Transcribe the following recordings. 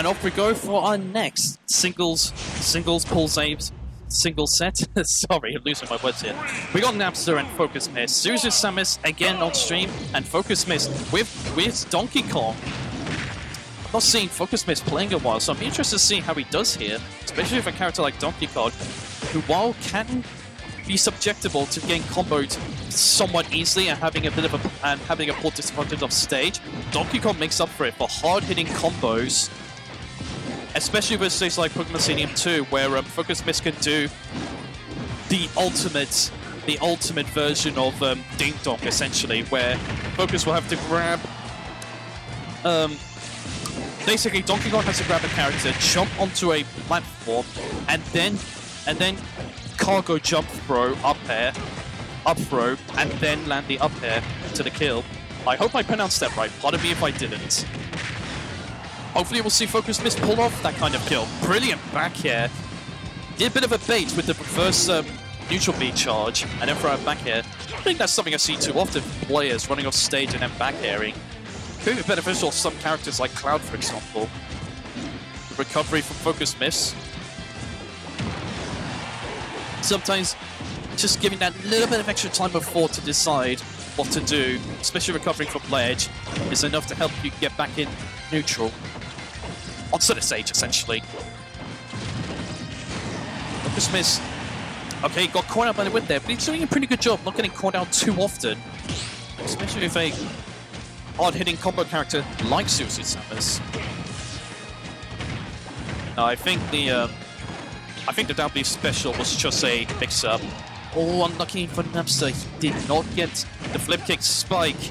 And off we go for our next singles, singles pull saves, single set. Sorry, I'm losing my words here. We got Nabster and Focus Miss. Suzu Samus again on stream, and Focus Miss with with Donkey Kong. I've not seen Focus Miss playing a while, so I'm interested to see how he does here, especially with a character like Donkey Kong, who while can be subjectable to getting comboed somewhat easily and having a bit of a and having a poor disadvantage off stage, Donkey Kong makes up for it for hard-hitting combos especially with stages like Pokemon Stadium 2, where um, Focus Miss can do the ultimate, the ultimate version of um, Ding Dong, essentially, where Focus will have to grab. Um, basically, Donkey Kong has to grab a character, jump onto a platform, and then, and then cargo jump throw up air, up throw, and then land the up air to the kill. I hope I pronounced that right. Pardon me if I didn't. Hopefully we'll see Focus Miss pull off that kind of kill. Brilliant back here. Did a bit of a bait with the reverse um, neutral B charge and then throw it back here. I think that's something I see too often players running off stage and then back airing. Could be beneficial to some characters like Cloud, for example. The recovery from Focus Miss. Sometimes just giving that little bit of extra time before to decide what to do, especially recovering from ledge, is enough to help you get back in neutral on center stage, essentially. Focus Miss, okay, got caught out by the whip there, but he's doing a pretty good job not getting caught out too often. Especially with a hard-hitting combo character like Suicide Samus. Now, I think the uh, I think the W special was just a mix-up. Oh, unlucky for Nabster. He did not get the flip kick spike,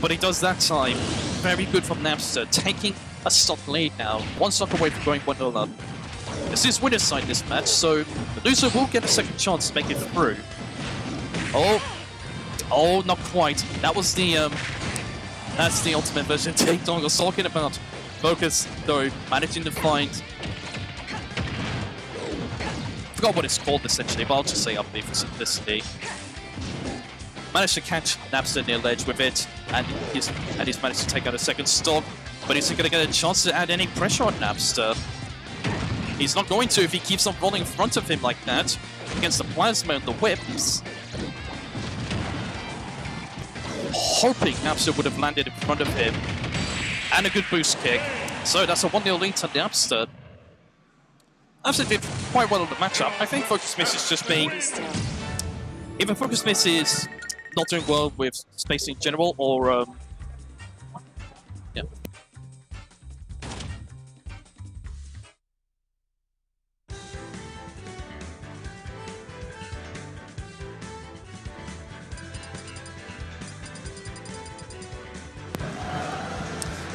but he does that time. Very good from Nabster, taking a stock lead now. One stock away from going 1-0 up. This is winner's side this match, so the loser will get a second chance to make it through. Oh, oh, not quite. That was the um, that's the ultimate version. Take Dong was talking about. Focus though, managing to find. Forgot what it's called essentially, but I'll just say up B for simplicity. Managed to catch Nabster near ledge with it, and he's and he's managed to take out a second stock. But is he going to get a chance to add any pressure on Nabster? He's not going to if he keeps on rolling in front of him like that against the Plasma and the Whips. Hoping Nabster would have landed in front of him. And a good boost kick. So that's a 1-0 lead to Nabster. Nabster did quite well in the matchup. I think Focus Miss is just being... Even Focus Miss is not doing well with space in general, or um,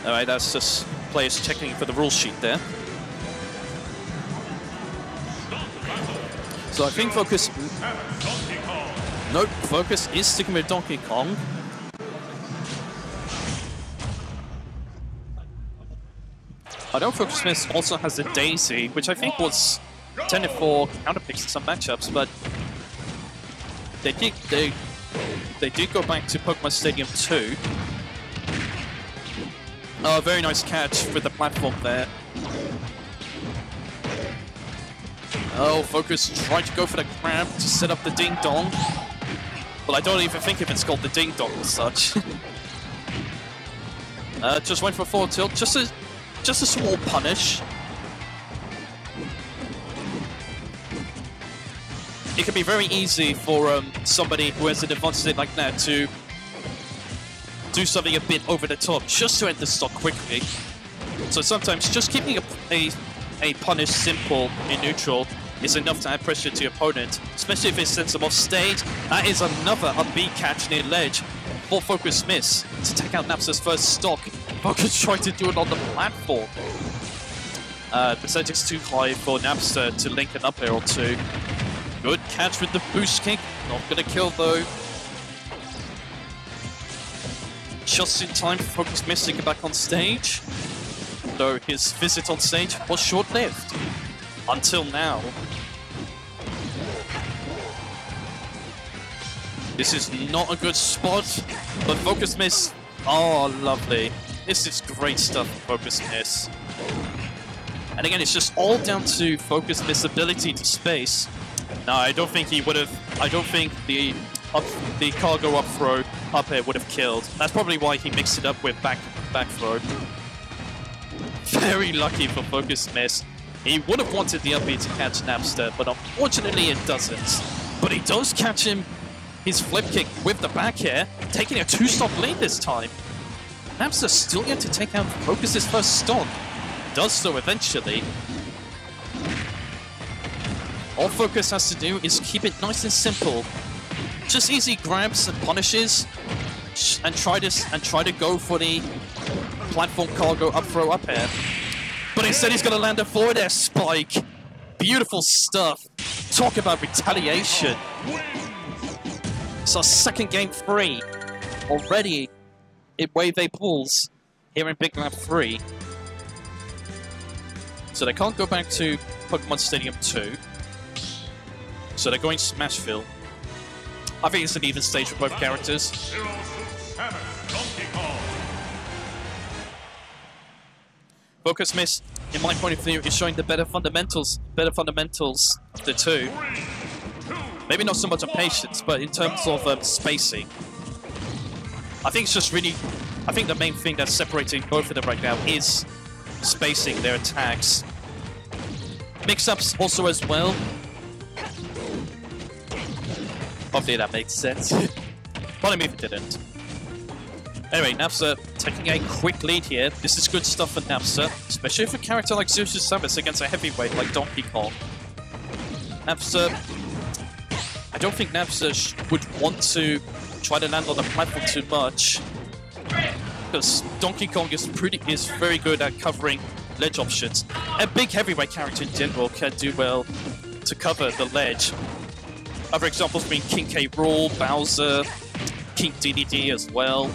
Alright, that's just players checking for the rule sheet there. So I think Focus... Nope, Focus is sticking with Donkey Kong. I know Focus Miss also has the Daisy, which I think was intended for counterpicks in some matchups, but they did they they did go back to Pokemon Stadium 2. Oh, very nice catch with the platform there. Oh, Focus tried to go for the crab to set up the Ding Dong. But I don't even think if it's called the Ding Dong as such. uh, just went for forward tilt, just a, just a small punish. It can be very easy for um, somebody who has an advantage like that to do something a bit over the top just to end the stock quickly. So sometimes just keeping a, a, a punish simple in neutral is enough to add pressure to your opponent, especially if it sends them off stage. That is another up B catch near ledge for Focus Miss to take out Nabster's first stock. Focus tried to do it on the platform. Uh, percentage too high for Nabster to link an up air or two. Good catch with the boost kick. Not gonna kill though. Just in time for Focus Miss to get back on stage. Though his visit on stage was short-lived. Until now. This is not a good spot, but Focus Miss... Oh, lovely. This is great stuff, Focus Miss. And again, it's just all down to Focus Miss ability to space. No, I don't think he would have. I don't think the up, the cargo up throw up air would have killed. That's probably why he mixed it up with back back throw. Very lucky for Focus Miss. He would have wanted the up to catch Nabster, but unfortunately it doesn't. But he does catch him his flip kick with the back air, taking a two-stop lead this time. Nabster still yet to take out Focus's first stop. Does so eventually. All Focus has to do is keep it nice and simple. Just easy grabs and punishes, and try to and try to go for the platform cargo up throw up air. But instead he's going to land a forward air spike. Beautiful stuff. Talk about retaliation. It's our second game three. Already in Wave A pools here in Big Lab 3. So they can't go back to Pokemon Stadium 2. So they're going Smashville. I think it's an even stage for both characters. Focus Miss, in my point of view, is showing the better fundamentals, better fundamentals the two. Maybe not so much on patience, but in terms of um, spacing. I think it's just really, I think the main thing that's separating both of them right now is spacing their attacks. Mix-ups also as well. Hopefully that makes sense. I mean if it didn't. Anyway, Nabster taking a quick lead here. This is good stuff for Nabster, especially for a character like Zeus Samus against a heavyweight like Donkey Kong. Nabster... I don't think Nabster would want to try to land on the platform too much. Because Donkey Kong is pretty is very good at covering ledge options. A big heavyweight character in general can do well to cover the ledge. Other examples being King K. Rool, Bowser, King Dedede as well.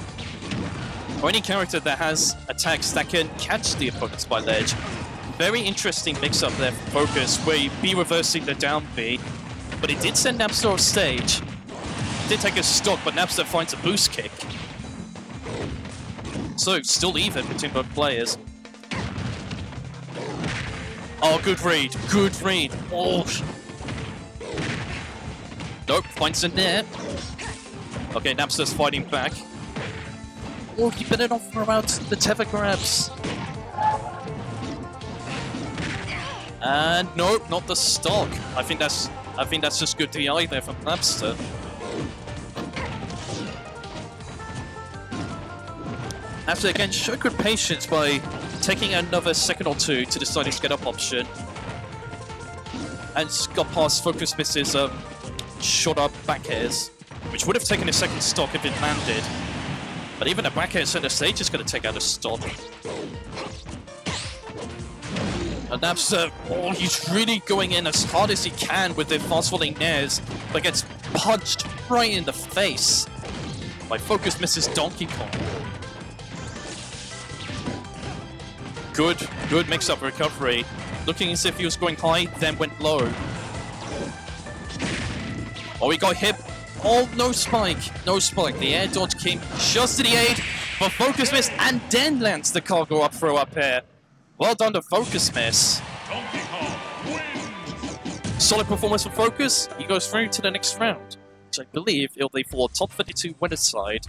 Or any character that has attacks that can catch the opponents by ledge. Very interesting mix-up there for Focus, where you be reversing the down B, but it did send Nabster off stage. Did take a stock, but Nabster finds a boost kick. So, still even between both players. Oh, good read. Good read. Oh. Nope, finds a net. Okay, Nabster's fighting back. Oh, he bit it off from around the tether grabs. And nope, not the stock. I think that's I think that's just good DI there from Nabster. After again, show good patience by taking another second or two to decide his get up option. And got past Focus Miss's um, shot up back airs, which would have taken a second stock if it landed. But even a back air center stage is going to take out a stock. And Nabster, uh, oh, he's really going in as hard as he can with the fast falling nairs, but gets punched right in the face by Focus Misses Donkey Kong. Good, good mix-up recovery. Looking as if he was going high, then went low. Oh, he got hit. Oh, no spike. No spike. The air dodge came just to the aid, but Focus Miss and then lands the cargo up throw up here. Well done to Focus Miss. Solid performance for Focus. He goes through to the next round, which I believe it'll be for top 32 winner's side.